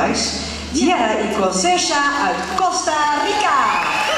onderwijs, Diana Sesha uit Costa Rica.